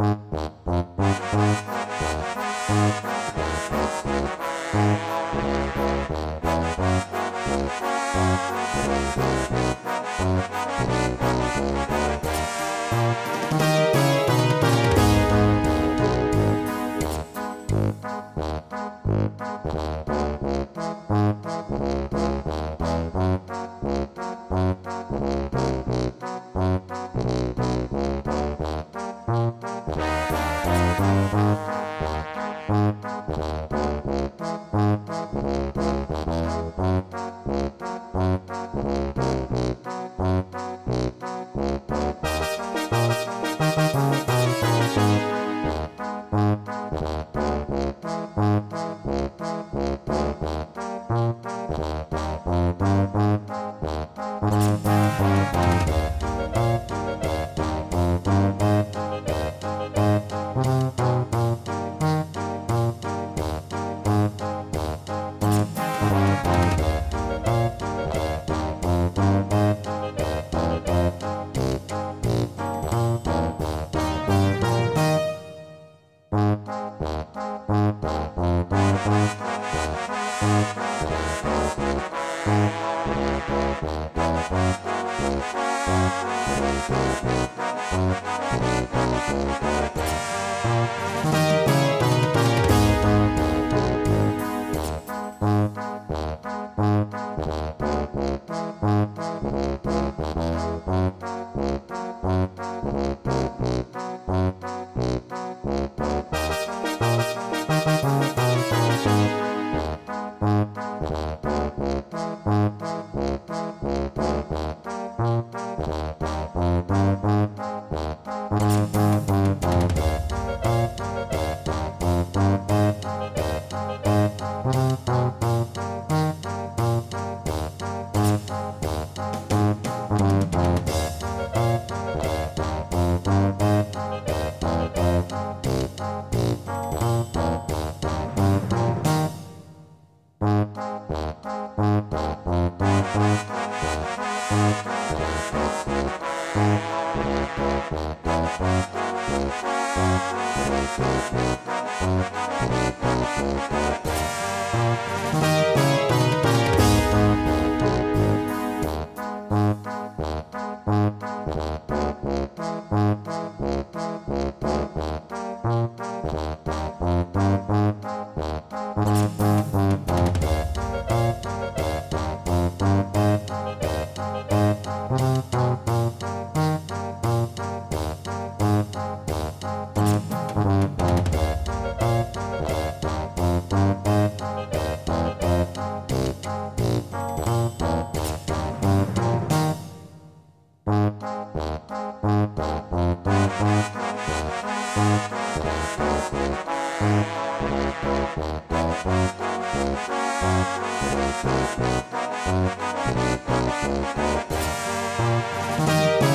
Thank Thank you. Música Thank you.